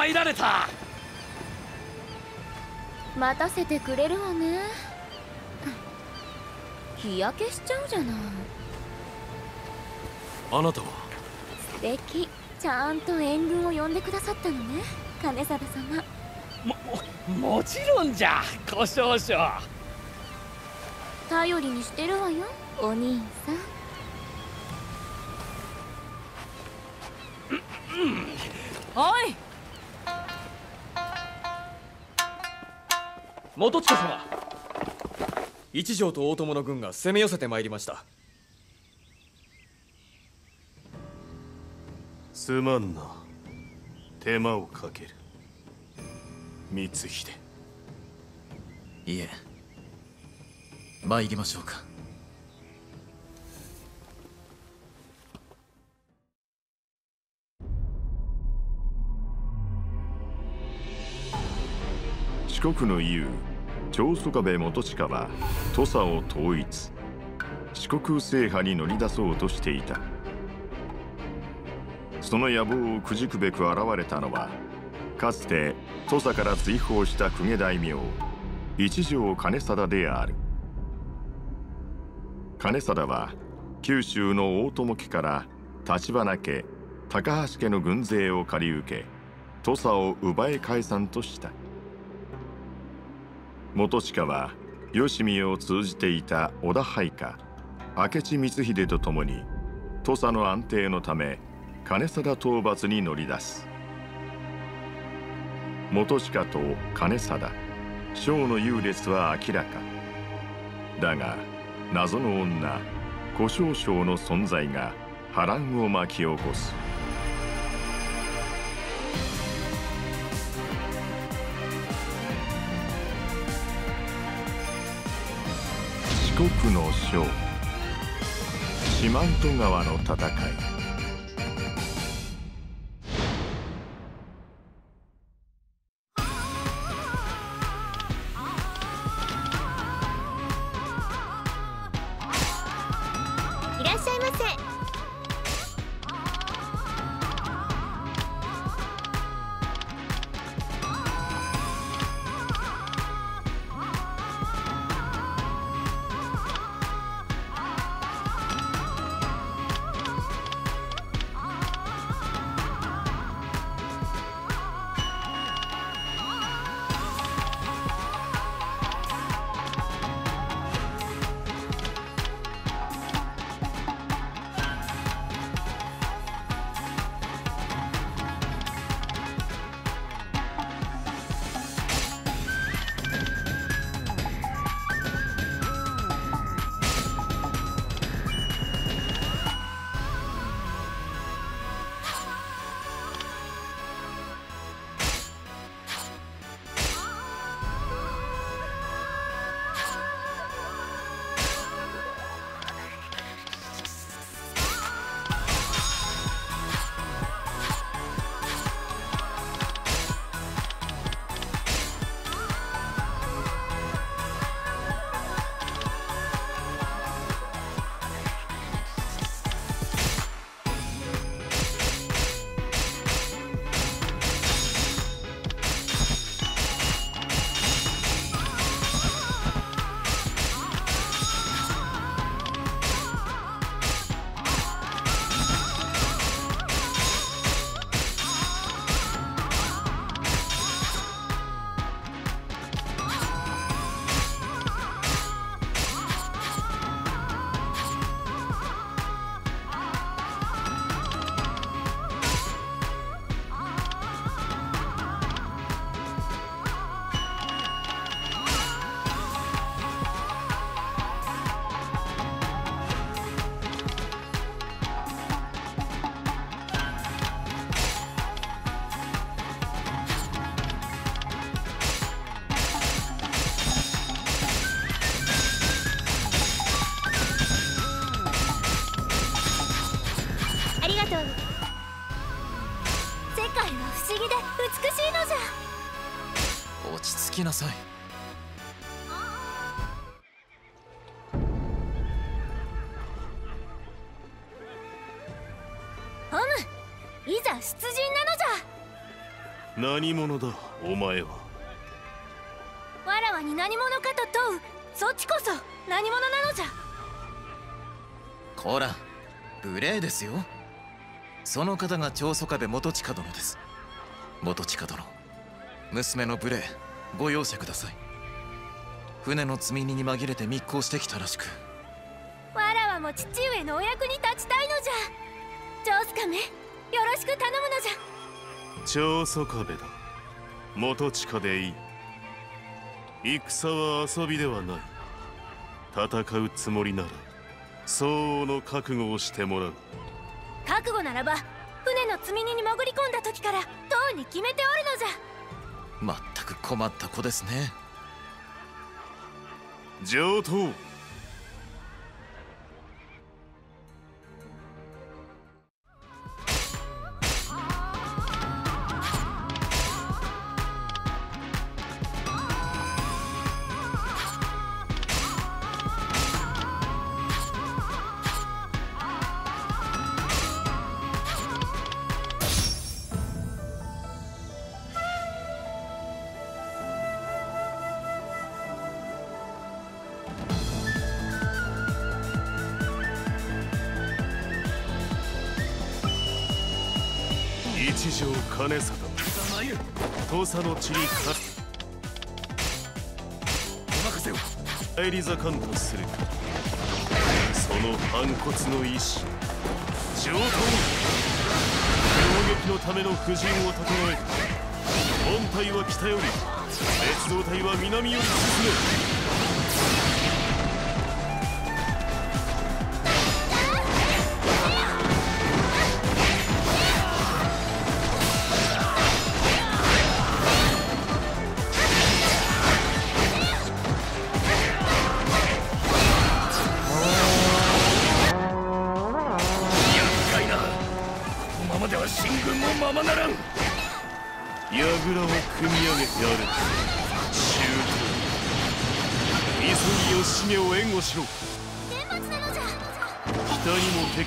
参られた。待たせてくれるわね。日焼けしちゃうじゃない。あなたは？素敵。ちゃんと援軍を呼んでくださったのね。金貞様。ももちろんじゃ。ご少々。頼りにしてるわよお兄さん。おい元親様。一条と大友の軍が攻め寄せてまいりました。すまんな。手間をかける。光秀いえ参りましょうか四国の雄長宗我部元親は土佐を統一四国制覇に乗り出そうとしていた。その野望をくじくべく現れたのはかつて土佐から追放した公家大名一条兼定である。兼定は九州の大友家から橘家高橋家の軍勢を借り受け土佐を奪い返さんとした。元親は吉見を通じていた織田配下明智光秀と共に土佐の安定のため金貞討伐に乗り出す。元親と金貞将の優劣は明らか。だが謎の女小少将の存在が波乱を巻き起こす。の将。四万十川の戦いい。界は不思議で美しいのじゃ。落ち着きなさい。ホムいざ出陣なのじゃ。何者だお前は。わらわに何者かと問う。そっちこそ何者なのじゃ。こら無礼ですよその方が長宗我部元親殿です。元親殿。娘の無礼。ご容赦ください。船の積み荷に紛れて密航してきたらしく。わらわも父上のお役に立ちたいのじゃ。ジョースカめよろしく頼むのじゃ。長宗我部だ。元近でいい。戦は遊びではない。戦うつもりなら相応の覚悟をしてもらう覚悟ならば船の積み荷に潜り込んだ時からとうに決めておるのじゃ。まったく困った子ですね。上等一条金貞土佐の地に勝お任せを。返り盛んとする。その反骨の意志。上等。攻撃のための布陣を整える。本隊は北より別動隊は南より進め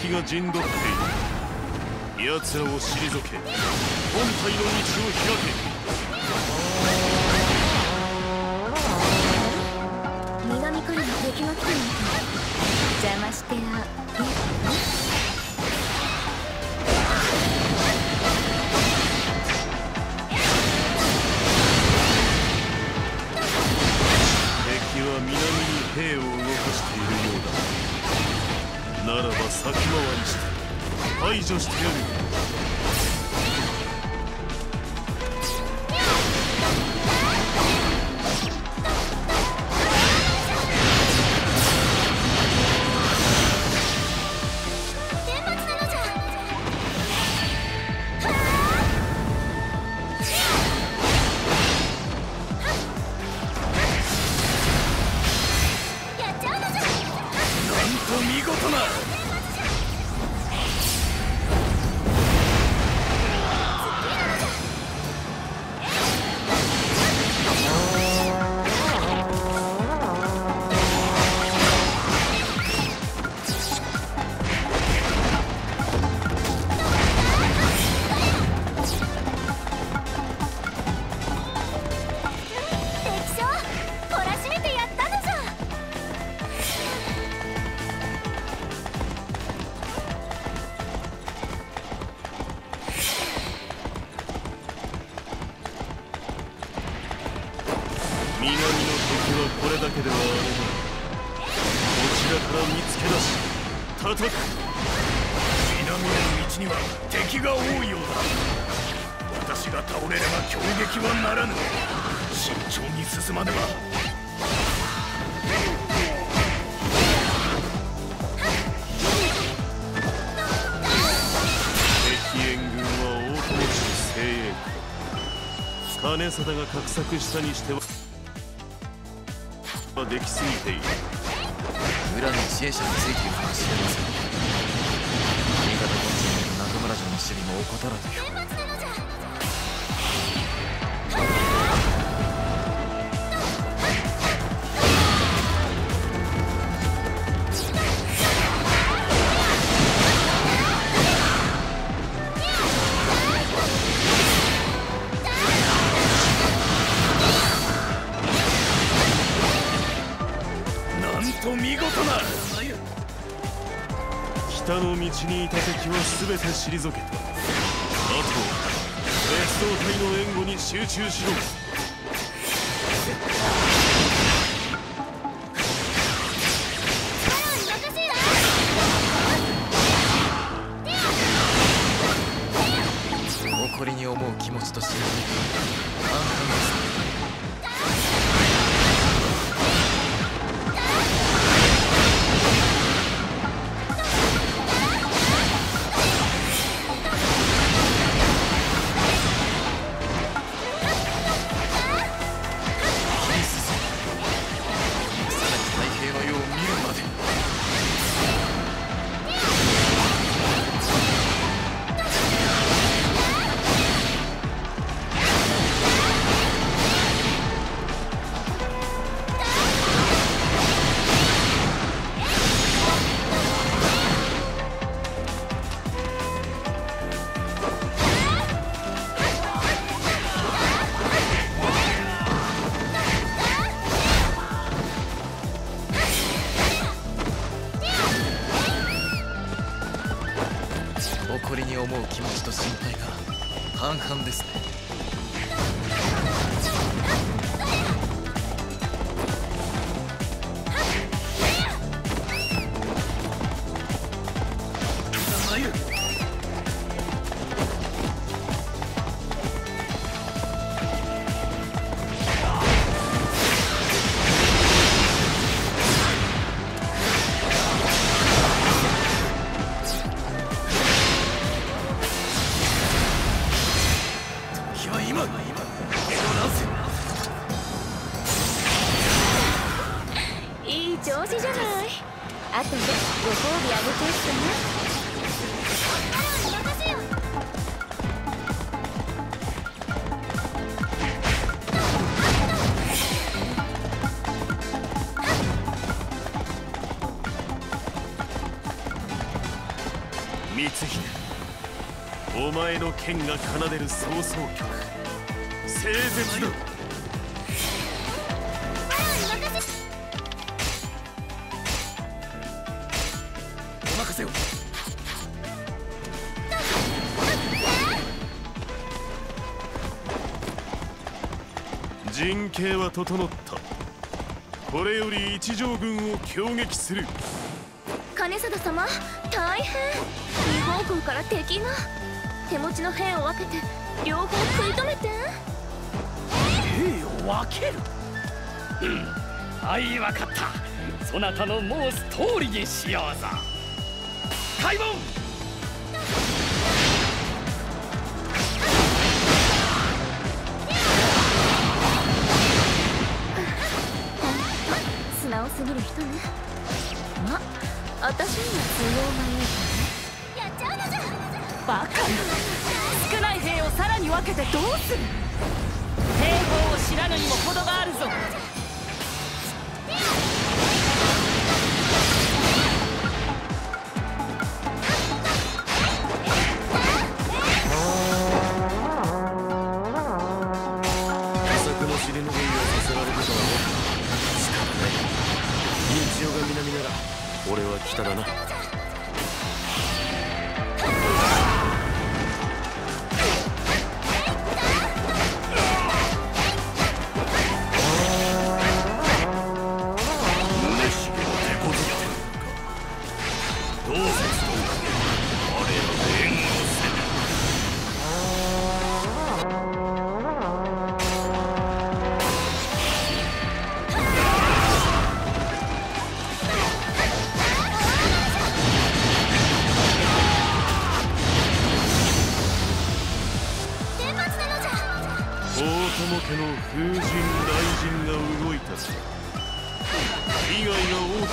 敵が陣取っている。奴らを退け。本体の道を開け。南からの敵が来てるのか邪魔してあ敵は南に兵を動かしているよならば先回りして排除してやる。だけではあれこちらから見つけ出し叩く南への道には敵が多いようだ。私が倒れれば攻撃はならぬ。慎重に進まねば。敵援軍は大友氏精鋭。金貞が画策したにしてはきすぎている。村の支援者についているかもしれません新潟本陣の中村城の守備も怠らぬよ天のじゃ北の道にいた敵は全て退けた。あとは別動隊の援護に集中しろ。誇りに思う気持ちと信頼剣が奏でる創奏曲。聖絶だ。お任せを。陣形は整った。これより一条軍を攻撃する。金貞様大変。二方向から敵が。手持ちの兵を分けて両方食い止めて。兵を分ける？うん。はいわかった。そなたの申す通りにしようぞ。開門！どうする？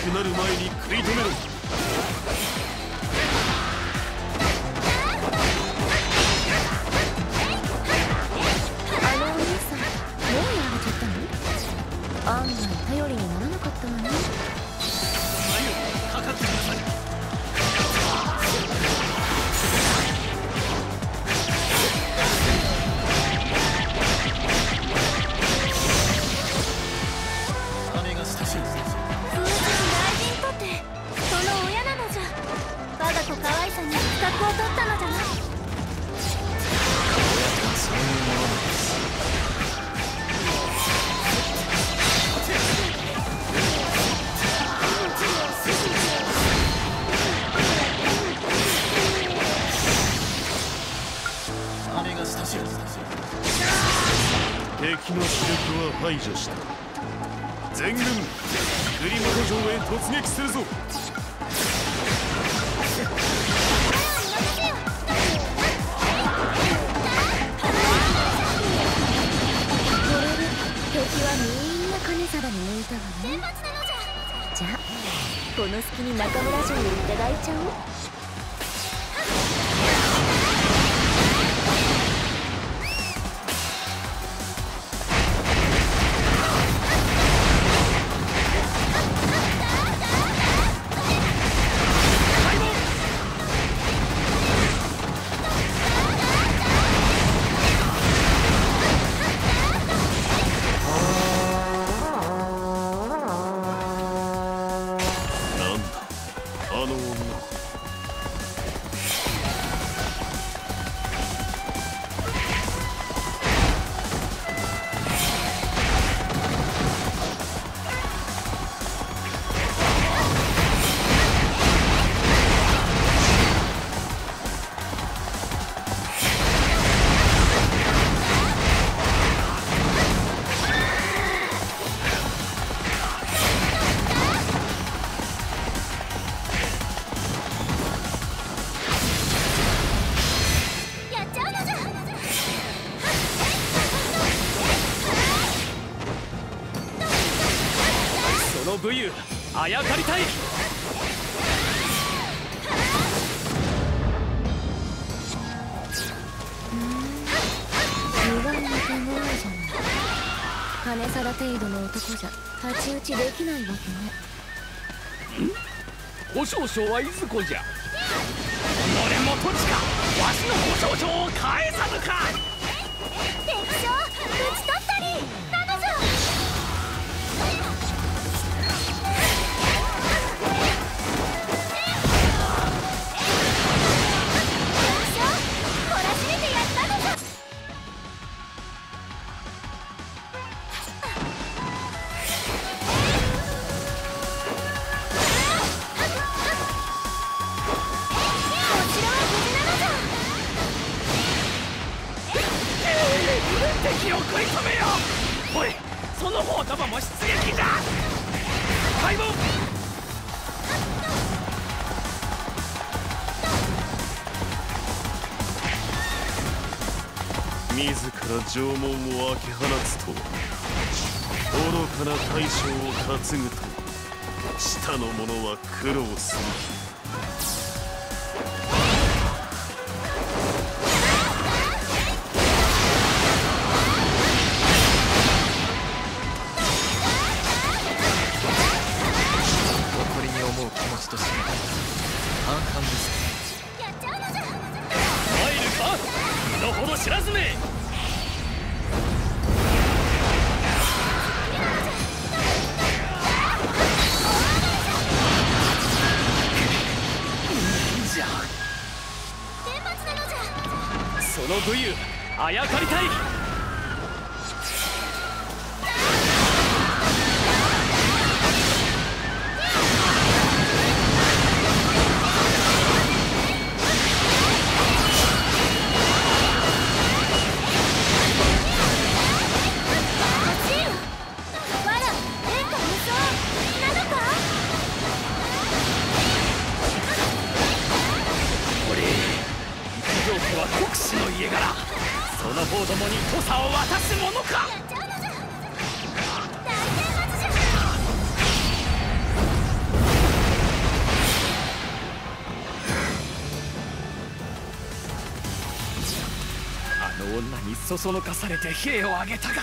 くなる前に食い止めろ。排除した。全軍栗本城へ突撃するぞ。敵はみんな金皿に向いたわねじゃあこの隙に中村城をいただいちゃおう。たい。じゃない金皿程度の男じゃ太刀打ちできないわけね。保証書はいずこじゃ。俺も土地か。わしの保証書を返さぬか自ら城門を開け放つと愚かな大将を担ぐと下の者は苦労する。の武勇あやかりたい。にそそのかされて兵を挙げたが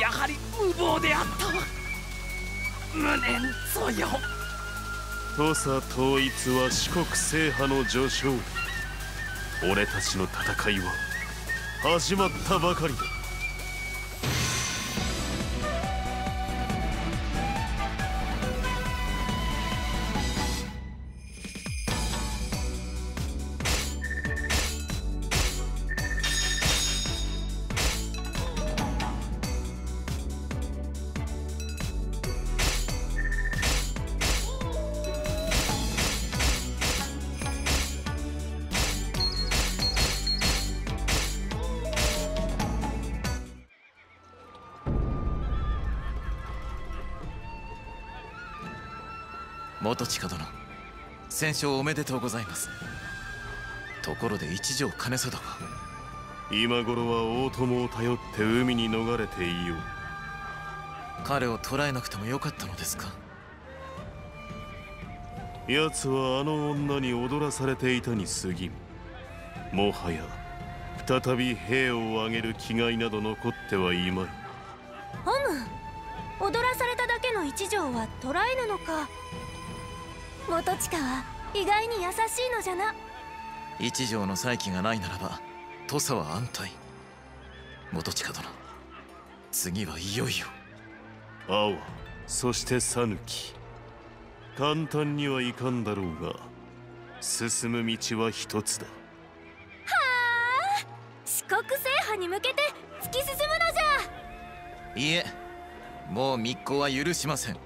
やはり無謀であったわ。無念ぞよ。土佐統一は四国制覇の序章。俺たちの戦いは始まったばかりだ。元親殿。戦勝おめでとうございます。ところで一条金貞は。今頃は大友を頼って海に逃れていよう。彼を捕らえなくてもよかったのですか？奴はあの女に踊らされていたに過ぎんもはや再び兵を挙げる気概など残ってはいまい。ホム踊らされただけの一条は捕らえぬのか元親は意外に優しいのじゃな。一条の再起がないならば土佐は安泰。元親殿次はいよいよ。青そして讃岐簡単にはいかんだろうが進む道は一つだ。四国制覇に向けて突き進むのじゃ。いえもう密航は許しません